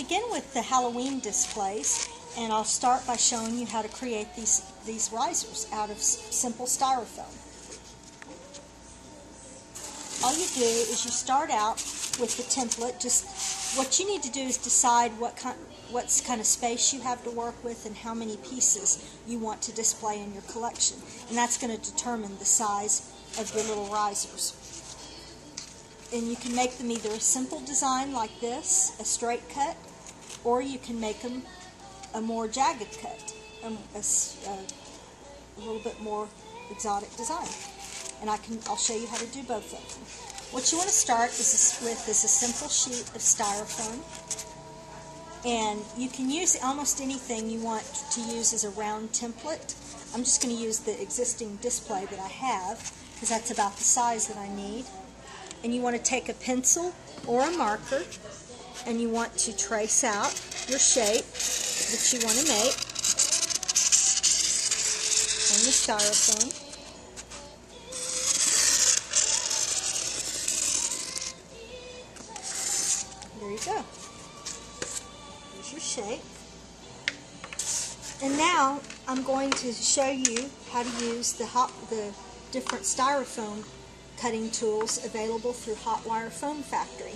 begin with the Halloween displays and I'll start by showing you how to create these, these risers out of simple styrofoam. All you do is you start out with the template. Just what you need to do is decide what kind, what kind of space you have to work with and how many pieces you want to display in your collection. And that's going to determine the size of your little risers. And you can make them either a simple design like this, a straight cut, or you can make them a more jagged cut, um, a, a, little bit more exotic design. And I can, I'll show you how to do both of them. What you want to start is with is a simple sheet of styrofoam. And you can use almost anything you want to use as a round template. I'm just going to use the existing display that I have because that's about the size that I need. And you want to take a pencil or a marker and you want to trace out your shape that you want to make on the styrofoam. There you go. There's your shape. And now I'm going to show you how to use the hot, the different styrofoam cutting tools available through Hotwire Foam Factory.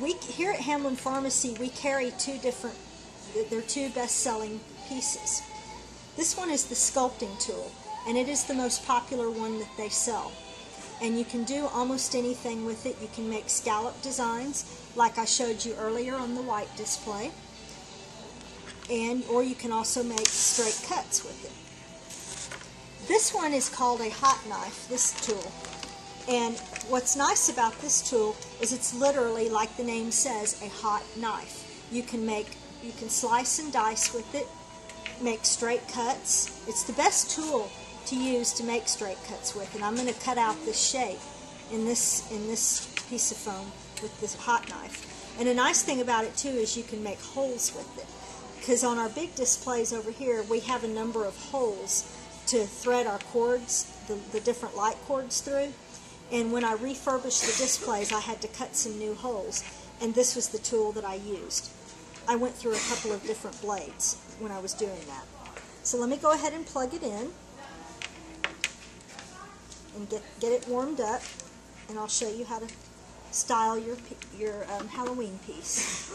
We here at Hamlin Pharmacy we carry two different they're two best-selling pieces. This one is the sculpting tool, and it is the most popular one that they sell. And you can do almost anything with it. You can make scallop designs, like I showed you earlier on the white display. And, or you can also make straight cuts with it. This one is called a hot knife, this tool. And what's nice about this tool is it's literally, like the name says, a hot knife. You can make you can slice and dice with it, make straight cuts. It's the best tool to use to make straight cuts with. And I'm going to cut out this shape in this, in this piece of foam with this hot knife. And a nice thing about it too is you can make holes with it. Because on our big displays over here, we have a number of holes to thread our cords, the, the different light cords through. And when I refurbished the displays, I had to cut some new holes. And this was the tool that I used. I went through a couple of different blades when I was doing that. So let me go ahead and plug it in and get, get it warmed up and I'll show you how to style your, your um, Halloween piece.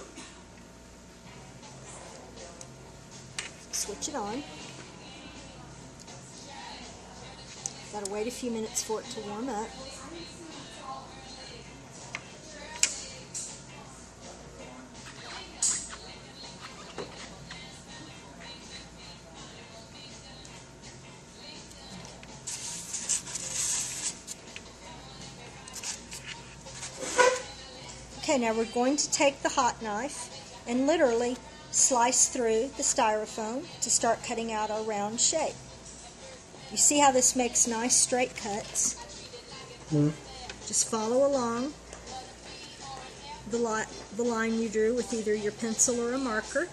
Switch it on. Got to wait a few minutes for it to warm up. Okay, now we're going to take the hot knife and literally slice through the styrofoam to start cutting out our round shape. You see how this makes nice straight cuts? Mm. Just follow along the, li the line you drew with either your pencil or a marker.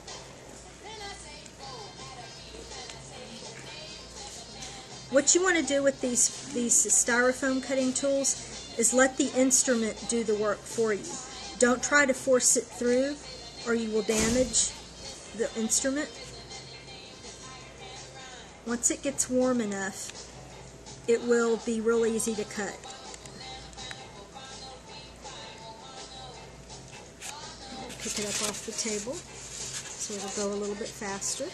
What you want to do with these, these styrofoam cutting tools is let the instrument do the work for you. Don't try to force it through or you will damage the instrument. Once it gets warm enough, it will be real easy to cut. Pick it up off the table so it'll go a little bit faster.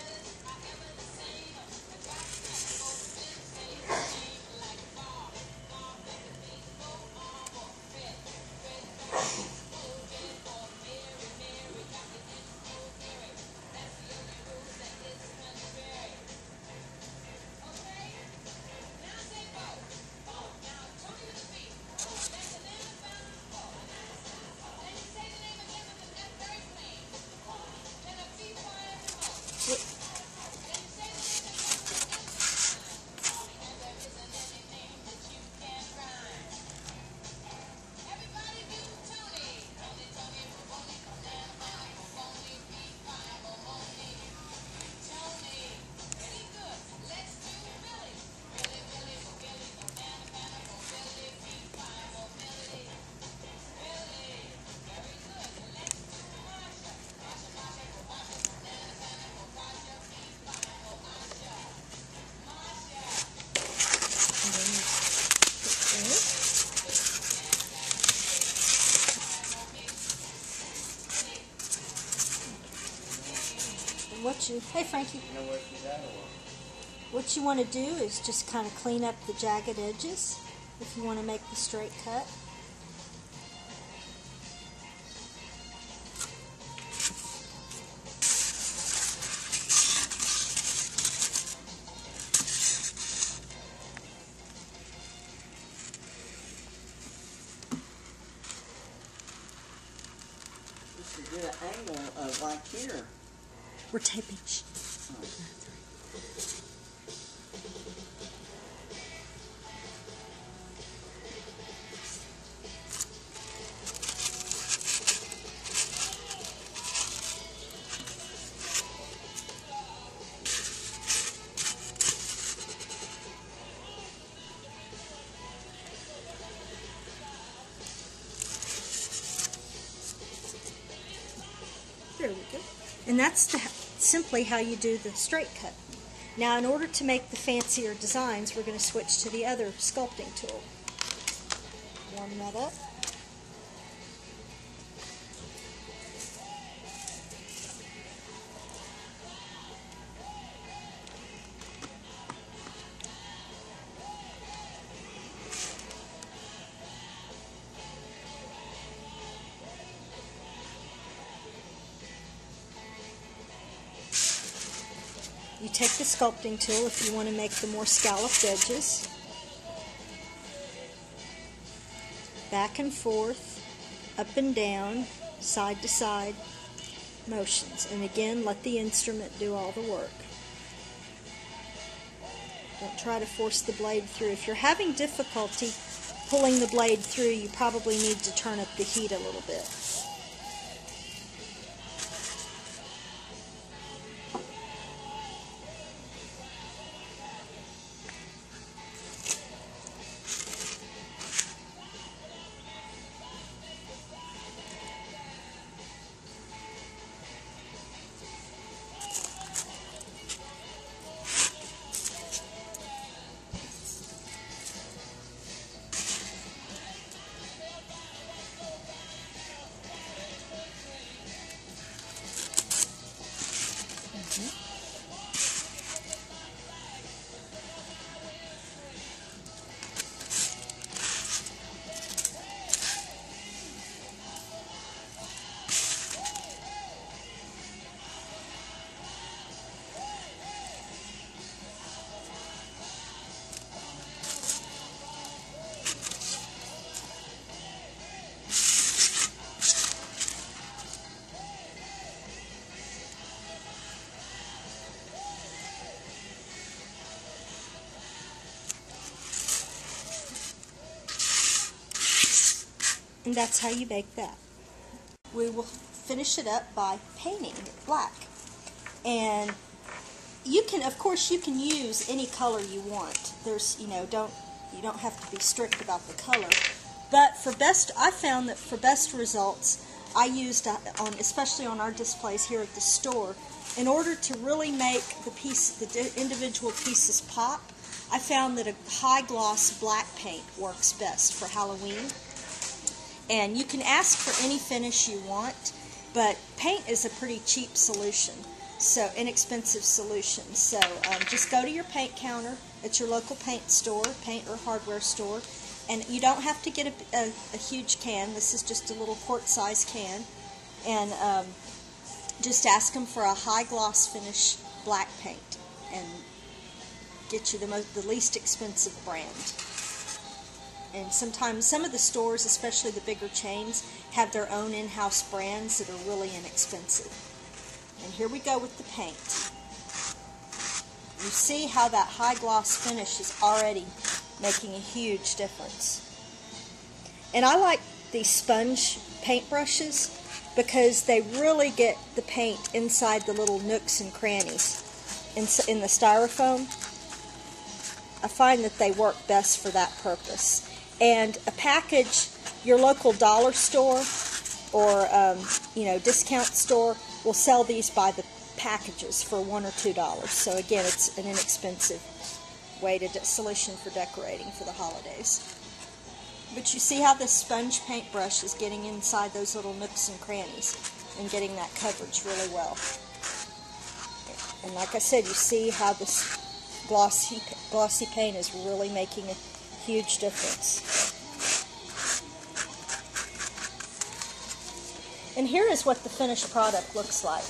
You. Hey, Frankie. You know where she's at or what? What you want to do is just kind of clean up the jagged edges if you want to make the straight cut. Should an angle of like here. We're taping. Shh. There we go. And that's the, simply how you do the straight cut. Now, in order to make the fancier designs, we're going to switch to the other sculpting tool. Warm that up. Take the sculpting tool if you want to make the more scalloped edges. Back and forth, up and down, side to side motions. And again, let the instrument do all the work. Don't try to force the blade through. If you're having difficulty pulling the blade through, you probably need to turn up the heat a little bit. That's how you bake that. We will finish it up by painting it black. And you can, of course, you can use any color you want. There's, you know, don't you don't have to be strict about the color. But for best, I found that for best results, I used uh, on, especially on our displays here at the store, in order to really make the piece, the individual pieces pop. I found that a high gloss black paint works best for Halloween and you can ask for any finish you want but paint is a pretty cheap solution so inexpensive solution. So um, just go to your paint counter at your local paint store paint or hardware store and you don't have to get a, a, a huge can. This is just a little quart size can and um, just ask them for a high gloss finish black paint and get you the most the least expensive brand and sometimes some of the stores, especially the bigger chains, have their own in-house brands that are really inexpensive. And here we go with the paint. You see how that high gloss finish is already making a huge difference. And I like these sponge paint brushes because they really get the paint inside the little nooks and crannies in, in the styrofoam. I find that they work best for that purpose and a package, your local dollar store or um, you know discount store will sell these by the packages for one or two dollars. So again, it's an inexpensive way to solution for decorating for the holidays. But you see how this sponge paintbrush is getting inside those little nooks and crannies and getting that coverage really well. And like I said, you see how this glossy glossy paint is really making a huge difference. And here is what the finished product looks like.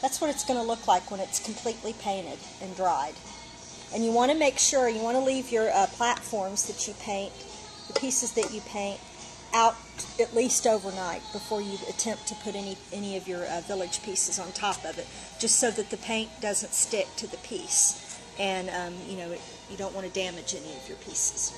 That's what it's going to look like when it's completely painted and dried. And you want to make sure, you want to leave your uh, platforms that you paint, the pieces that you paint, out at least overnight before you attempt to put any, any of your uh, village pieces on top of it, just so that the paint doesn't stick to the piece. And, um, you know, it, you don't want to damage any of your pieces.